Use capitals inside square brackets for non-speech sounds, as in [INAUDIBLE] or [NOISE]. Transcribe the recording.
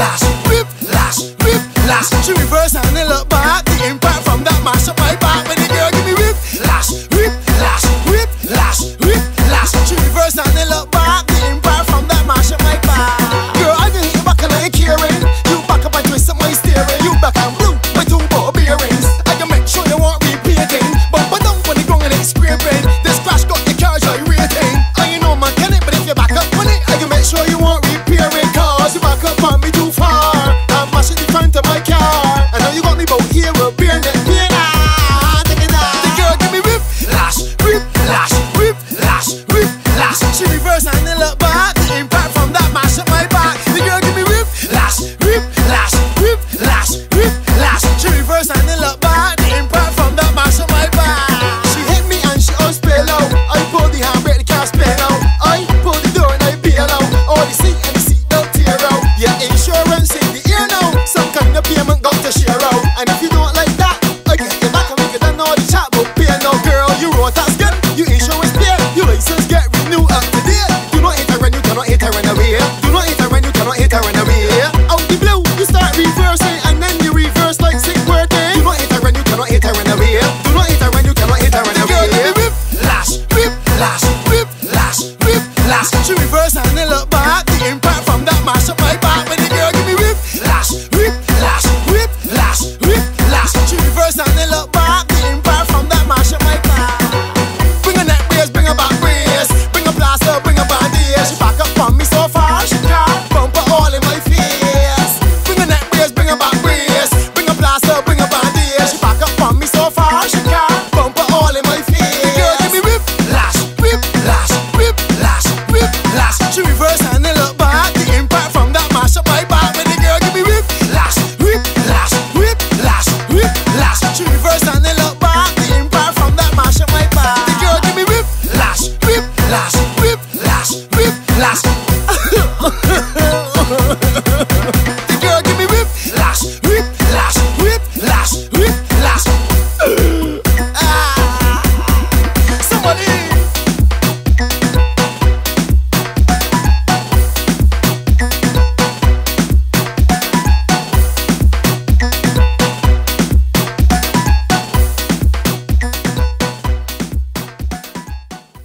Palacio. Oh. [LAUGHS]